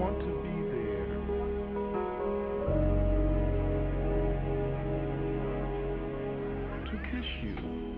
want to be there. To kiss you.